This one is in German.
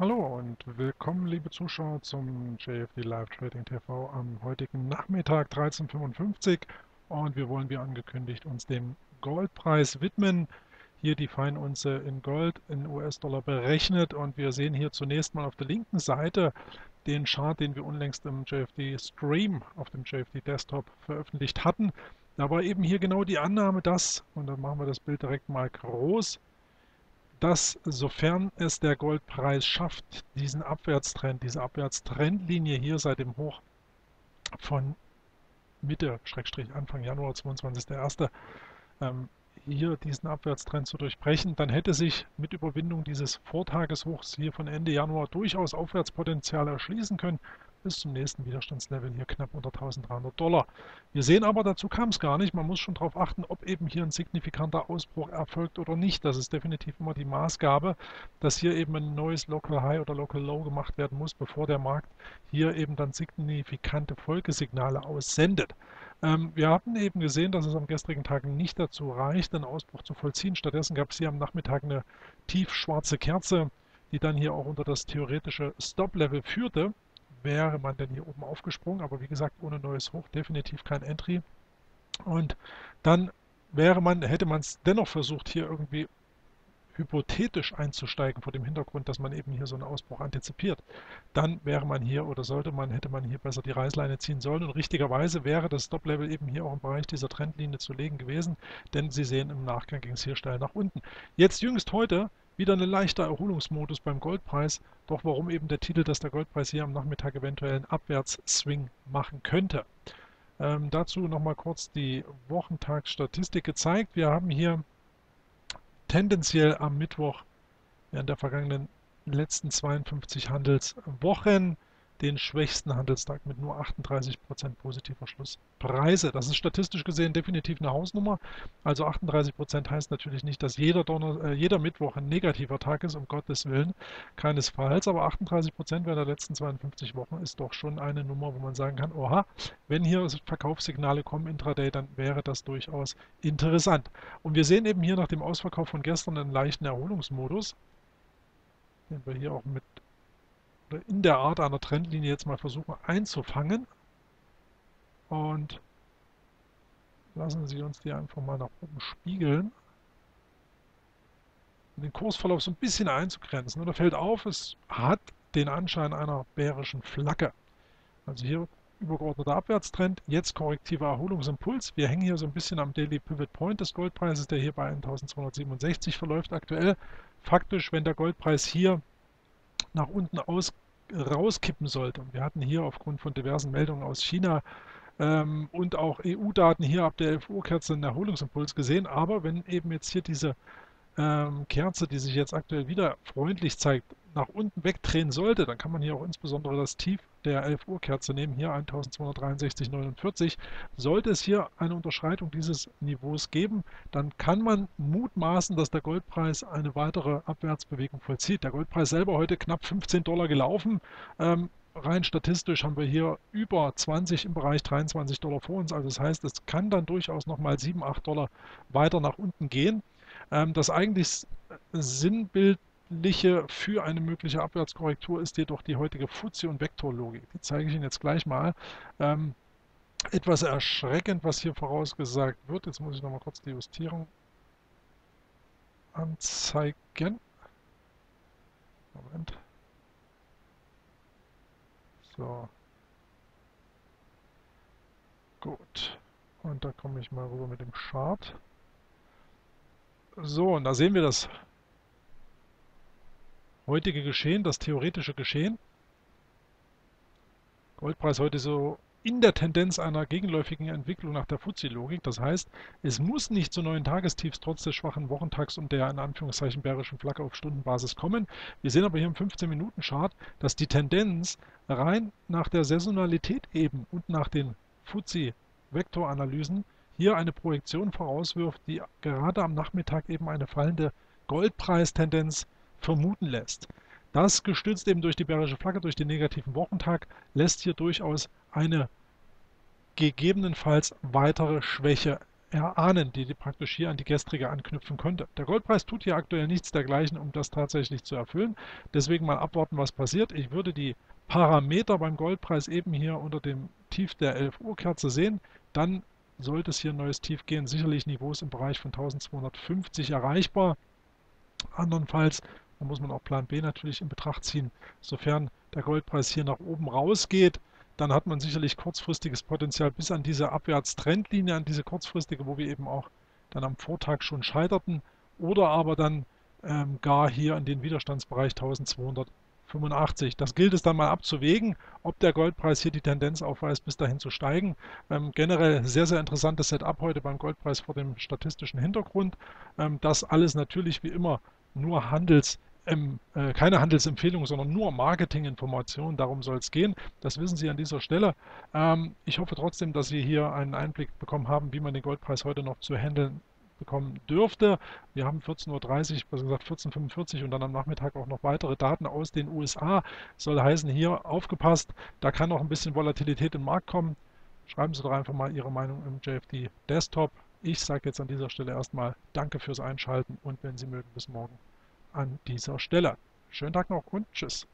Hallo und willkommen, liebe Zuschauer, zum JFD Live Trading TV am heutigen Nachmittag 13.55 und wir wollen wie angekündigt uns dem Goldpreis widmen. Hier die Feinunze in Gold in US-Dollar berechnet und wir sehen hier zunächst mal auf der linken Seite den Chart, den wir unlängst im JFD Stream auf dem JFD Desktop veröffentlicht hatten. Da war eben hier genau die Annahme, dass, und dann machen wir das Bild direkt mal groß, dass sofern es der Goldpreis schafft, diesen Abwärtstrend, diese Abwärtstrendlinie hier seit dem Hoch von Mitte, Schrägstrich Anfang Januar 22.01. Ähm, hier diesen Abwärtstrend zu durchbrechen, dann hätte sich mit Überwindung dieses Vortageshochs hier von Ende Januar durchaus Aufwärtspotenzial erschließen können bis zum nächsten Widerstandslevel hier knapp unter 1300 Dollar. Wir sehen aber, dazu kam es gar nicht. Man muss schon darauf achten, ob eben hier ein signifikanter Ausbruch erfolgt oder nicht. Das ist definitiv immer die Maßgabe, dass hier eben ein neues Local High oder Local Low gemacht werden muss, bevor der Markt hier eben dann signifikante Folgesignale aussendet. Ähm, wir hatten eben gesehen, dass es am gestrigen Tag nicht dazu reicht, einen Ausbruch zu vollziehen. Stattdessen gab es hier am Nachmittag eine tiefschwarze Kerze, die dann hier auch unter das theoretische Stop-Level führte wäre man denn hier oben aufgesprungen, aber wie gesagt, ohne neues Hoch definitiv kein Entry. Und dann wäre man, hätte man es dennoch versucht, hier irgendwie hypothetisch einzusteigen vor dem Hintergrund, dass man eben hier so einen Ausbruch antizipiert, dann wäre man hier oder sollte man, hätte man hier besser die Reißleine ziehen sollen und richtigerweise wäre das Stop-Level eben hier auch im Bereich dieser Trendlinie zu legen gewesen, denn Sie sehen, im Nachgang ging es hier steil nach unten. Jetzt jüngst heute wieder ein leichter Erholungsmodus beim Goldpreis. Doch warum eben der Titel, dass der Goldpreis hier am Nachmittag eventuell einen Abwärtsswing machen könnte. Ähm, dazu nochmal kurz die Wochentagsstatistik gezeigt. Wir haben hier tendenziell am Mittwoch während der vergangenen letzten 52 Handelswochen den schwächsten Handelstag mit nur 38% positiver Schlusspreise. Das ist statistisch gesehen definitiv eine Hausnummer. Also 38% heißt natürlich nicht, dass jeder, Donner, äh, jeder Mittwoch ein negativer Tag ist, um Gottes Willen, keinesfalls. Aber 38% während der letzten 52 Wochen ist doch schon eine Nummer, wo man sagen kann, oha, wenn hier Verkaufssignale kommen intraday, dann wäre das durchaus interessant. Und wir sehen eben hier nach dem Ausverkauf von gestern einen leichten Erholungsmodus, den wir hier auch mit in der Art einer Trendlinie jetzt mal versuchen einzufangen. Und lassen Sie uns die einfach mal nach oben spiegeln. Um den Kursverlauf so ein bisschen einzugrenzen. Und da fällt auf, es hat den Anschein einer bärischen Flagge. Also hier übergeordneter Abwärtstrend, jetzt korrektiver Erholungsimpuls. Wir hängen hier so ein bisschen am Daily Pivot Point des Goldpreises, der hier bei 1267 verläuft aktuell. Faktisch, wenn der Goldpreis hier nach unten aus, rauskippen sollte. Und wir hatten hier aufgrund von diversen Meldungen aus China ähm, und auch EU-Daten hier ab der 11 Uhr Kerze einen Erholungsimpuls gesehen. Aber wenn eben jetzt hier diese ähm, Kerze, die sich jetzt aktuell wieder freundlich zeigt, nach unten wegdrehen sollte, dann kann man hier auch insbesondere das Tief der 11 Uhr Kerze nehmen, hier 1263,49. Sollte es hier eine Unterschreitung dieses Niveaus geben, dann kann man mutmaßen, dass der Goldpreis eine weitere Abwärtsbewegung vollzieht. Der Goldpreis selber heute knapp 15 Dollar gelaufen. Ähm, rein statistisch haben wir hier über 20 im Bereich 23 Dollar vor uns. Also das heißt, es kann dann durchaus nochmal 7, 8 Dollar weiter nach unten gehen. Ähm, das eigentlich sinnbildliche für eine mögliche Abwärtskorrektur ist jedoch die heutige Fuzzi- und Vektorlogik. Die zeige ich Ihnen jetzt gleich mal. Ähm, etwas erschreckend, was hier vorausgesagt wird. Jetzt muss ich nochmal kurz die Justierung anzeigen. Moment. So. Gut. Und da komme ich mal rüber mit dem Chart. So, und da sehen wir das heutige Geschehen, das theoretische Geschehen. Goldpreis heute so in der Tendenz einer gegenläufigen Entwicklung nach der Fuzzi-Logik. Das heißt, es muss nicht zu neuen Tagestiefs trotz des schwachen Wochentags und der in Anführungszeichen bärischen Flagge auf Stundenbasis kommen. Wir sehen aber hier im 15-Minuten-Chart, dass die Tendenz rein nach der Saisonalität eben und nach den Fuzzi-Vektoranalysen hier eine Projektion vorauswirft, die gerade am Nachmittag eben eine fallende Goldpreistendenz vermuten lässt. Das gestützt eben durch die bärische Flagge, durch den negativen Wochentag, lässt hier durchaus eine gegebenenfalls weitere Schwäche erahnen, die, die praktisch hier an die gestrige anknüpfen könnte. Der Goldpreis tut hier aktuell nichts dergleichen, um das tatsächlich zu erfüllen. Deswegen mal abwarten, was passiert. Ich würde die Parameter beim Goldpreis eben hier unter dem Tief der 11 Uhr Kerze sehen. Dann sollte es hier ein neues Tief gehen. Sicherlich Niveaus im Bereich von 1250 erreichbar. Andernfalls da muss man auch Plan B natürlich in Betracht ziehen. Sofern der Goldpreis hier nach oben rausgeht, dann hat man sicherlich kurzfristiges Potenzial bis an diese Abwärtstrendlinie, an diese kurzfristige, wo wir eben auch dann am Vortag schon scheiterten, oder aber dann ähm, gar hier in den Widerstandsbereich 1285. Das gilt es dann mal abzuwägen, ob der Goldpreis hier die Tendenz aufweist, bis dahin zu steigen. Ähm, generell sehr, sehr interessantes Setup heute beim Goldpreis vor dem statistischen Hintergrund. Ähm, das alles natürlich wie immer nur Handels ähm, äh, keine Handelsempfehlung, sondern nur Marketinginformationen. Darum soll es gehen. Das wissen Sie an dieser Stelle. Ähm, ich hoffe trotzdem, dass Sie hier einen Einblick bekommen haben, wie man den Goldpreis heute noch zu handeln bekommen dürfte. Wir haben 14.30 Uhr, besser gesagt 14.45 Uhr und dann am Nachmittag auch noch weitere Daten aus den USA. Soll heißen, hier aufgepasst, da kann noch ein bisschen Volatilität im Markt kommen. Schreiben Sie doch einfach mal Ihre Meinung im JFD Desktop. Ich sage jetzt an dieser Stelle erstmal Danke fürs Einschalten und wenn Sie mögen, bis morgen an dieser Stelle. Schönen Tag noch und Tschüss.